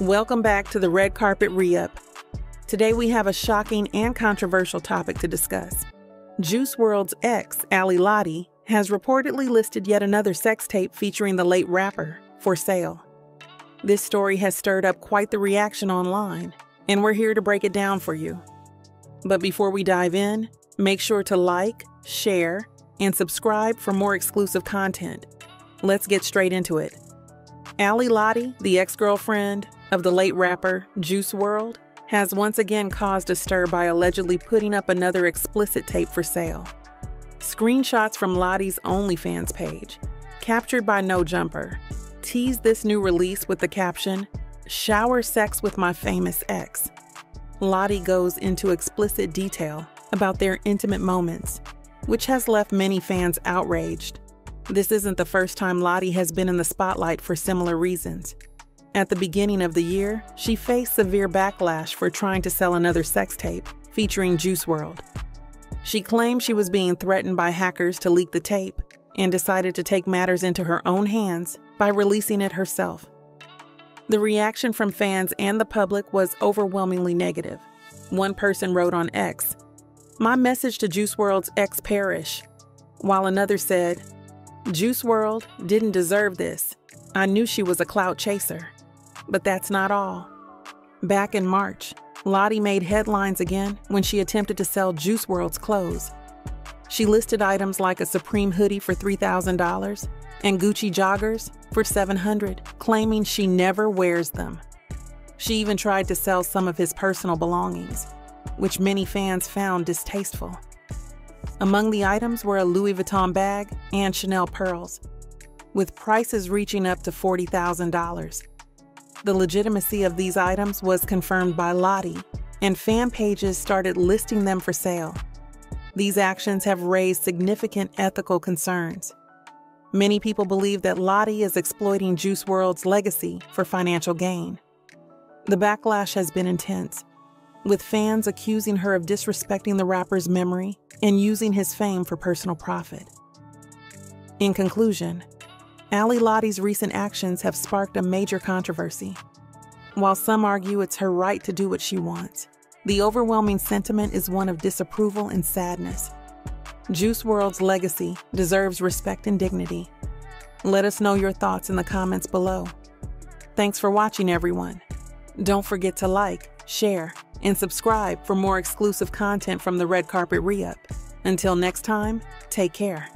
Welcome back to the Red Carpet Re-Up. Today we have a shocking and controversial topic to discuss. Juice WRLD's ex, Ally Lotti, has reportedly listed yet another sex tape featuring the late rapper for sale. This story has stirred up quite the reaction online, and we're here to break it down for you. But before we dive in, make sure to like, share, and subscribe for more exclusive content. Let's get straight into it. Ally Lotti, the ex girlfriend of the late rapper Juice WRLD, has once again caused a stir by allegedly putting up another explicit tape for sale. Screenshots from Lotti's OnlyFans page, captured by No Jumper, tease this new release with the caption, Shower Sex with My Famous Ex. Lotti goes into explicit detail about their intimate moments, which has left many fans outraged. This isn't the first time Lotti has been in the spotlight for similar reasons. At the beginning of the year, she faced severe backlash for trying to sell another sex tape featuring Juice WRLD. She claimed she was being threatened by hackers to leak the tape and decided to take matters into her own hands by releasing it herself. The reaction from fans and the public was overwhelmingly negative. One person wrote on X, My message to Juice WRLD's ex Parrish, while another said, Juice WRLD didn't deserve this. I knew she was a clout chaser. But that's not all. Back in March, Lotti made headlines again when she attempted to sell Juice WRLD's clothes. She listed items like a Supreme hoodie for $3,000 and Gucci joggers for $700, claiming she never wears them. She even tried to sell some of his personal belongings, which many fans found distasteful. Among the items were a Louis Vuitton bag and Chanel pearls, with prices reaching up to $40,000. The legitimacy of these items was confirmed by Lotti, and fan pages started listing them for sale. These actions have raised significant ethical concerns. Many people believe that Lotti is exploiting Juice WRLD's legacy for financial gain. The backlash has been intense, with fans accusing her of disrespecting the rapper's memory and using his fame for personal profit. In conclusion, Ally Lotti's recent actions have sparked a major controversy. While some argue it's her right to do what she wants, the overwhelming sentiment is one of disapproval and sadness. Juice WRLD's legacy deserves respect and dignity. Let us know your thoughts in the comments below. Thanks for watching, everyone. Don't forget to like, share, and subscribe for more exclusive content from the Red Carpet Re-Up. Until next time, take care.